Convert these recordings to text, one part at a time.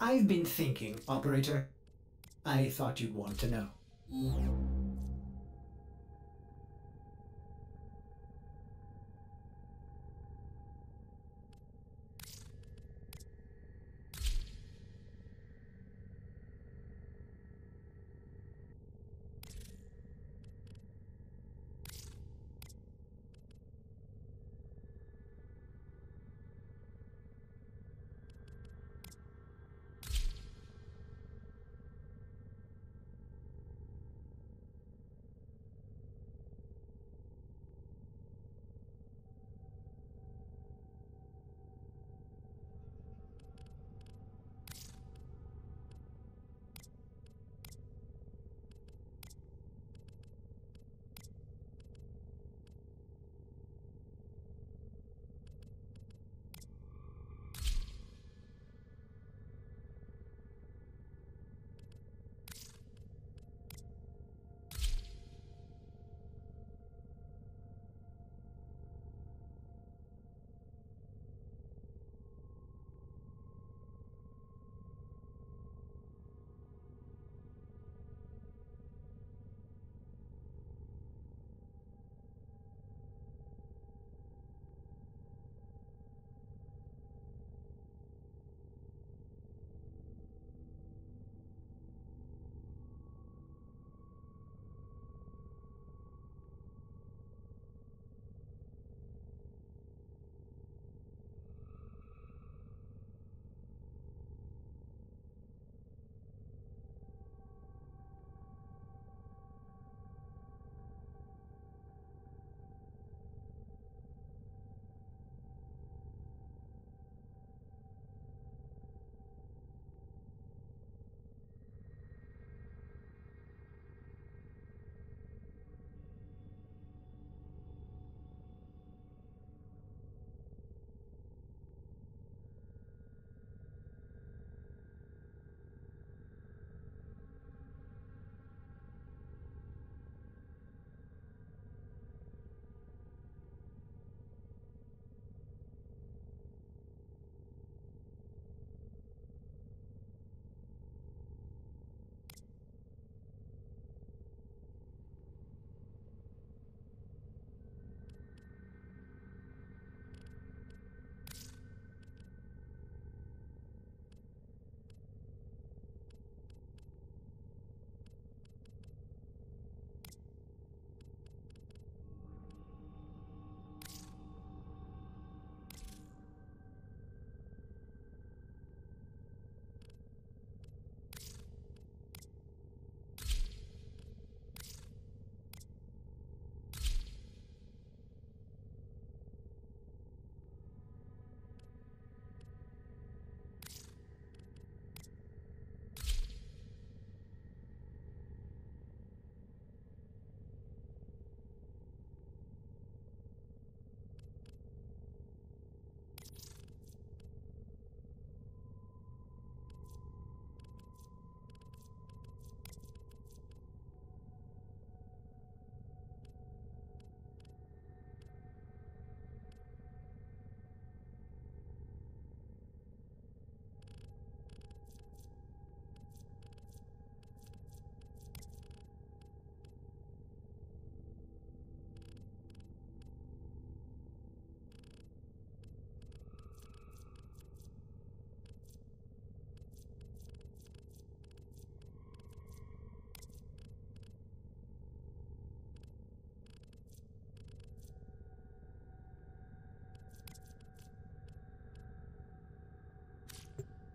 I've been thinking, operator. I thought you'd want to know.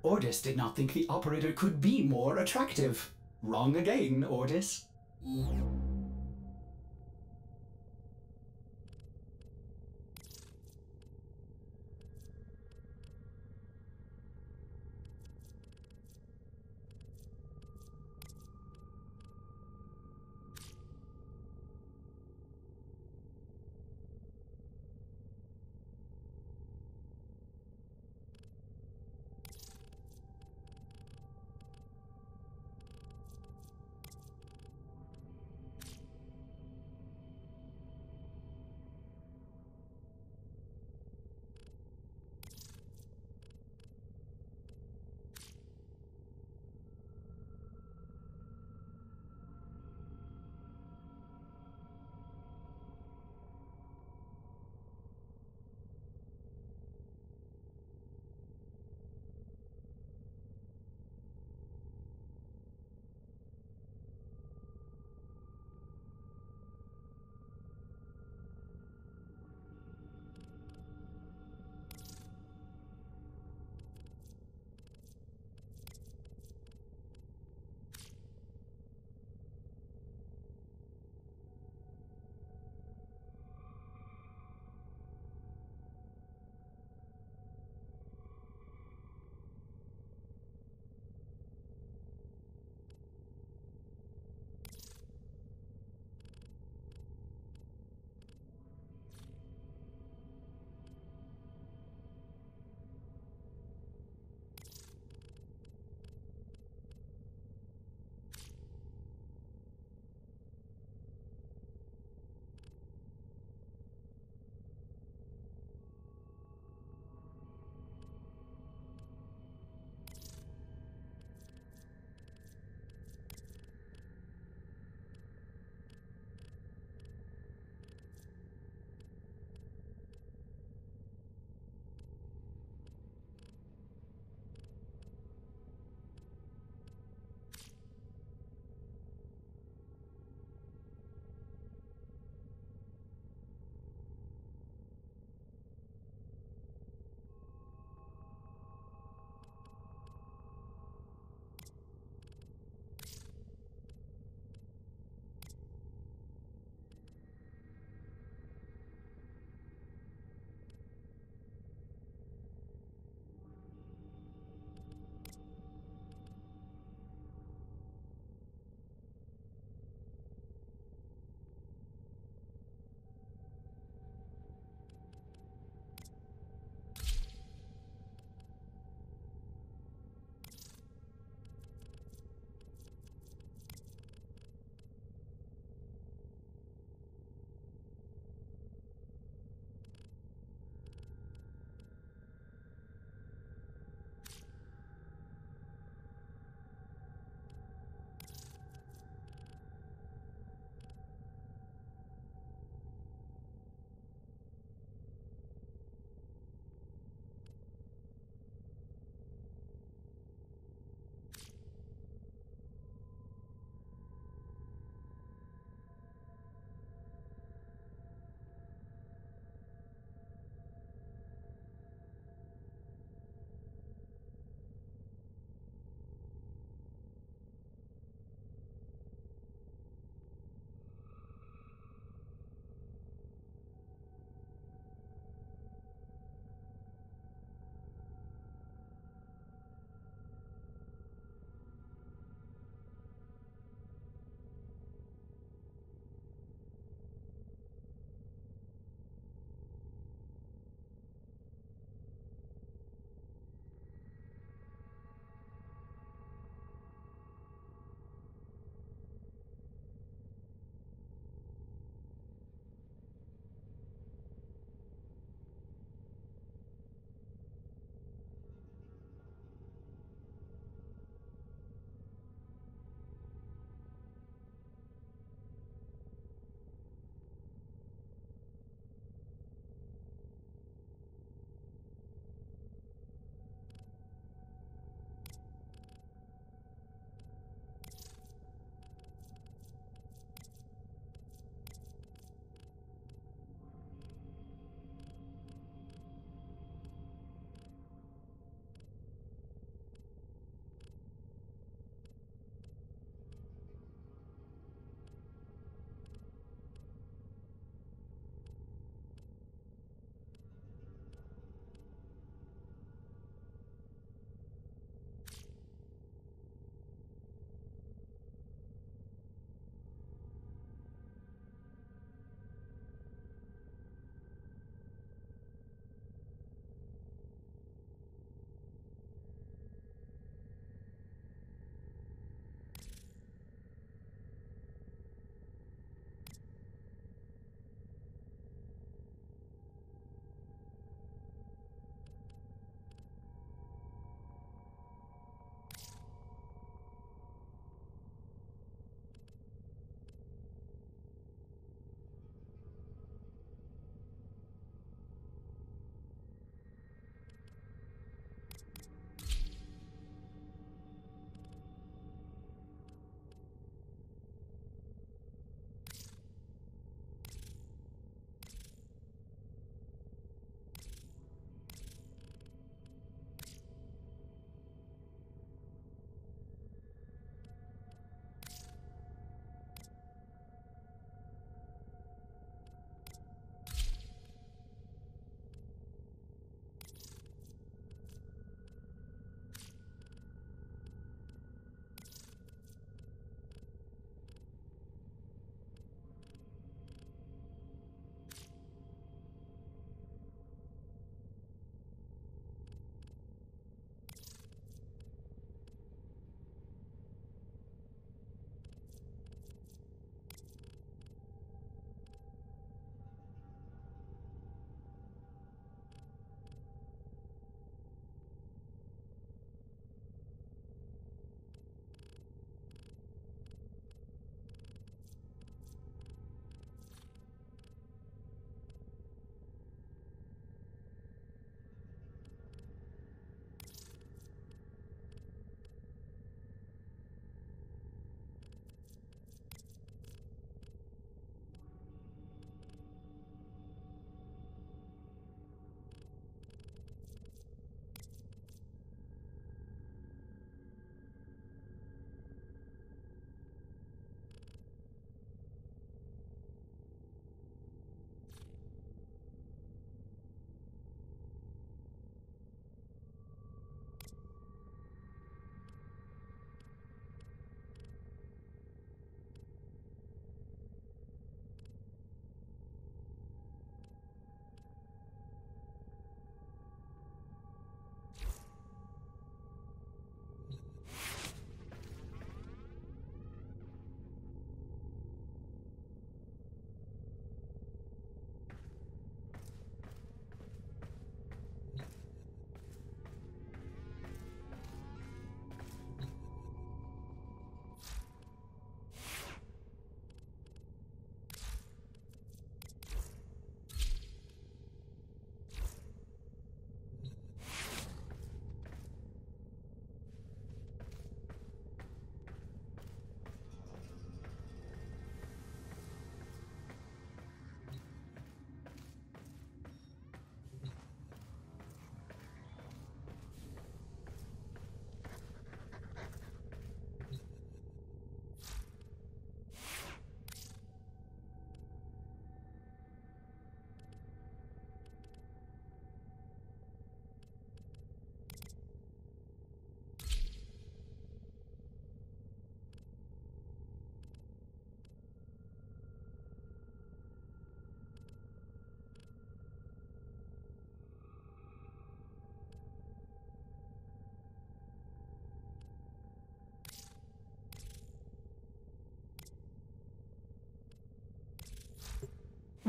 Ordis did not think the operator could be more attractive. Wrong again, Ordis.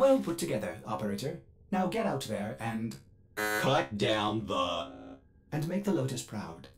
Well put together, operator. Now get out there and Cut down the. and make the Lotus proud.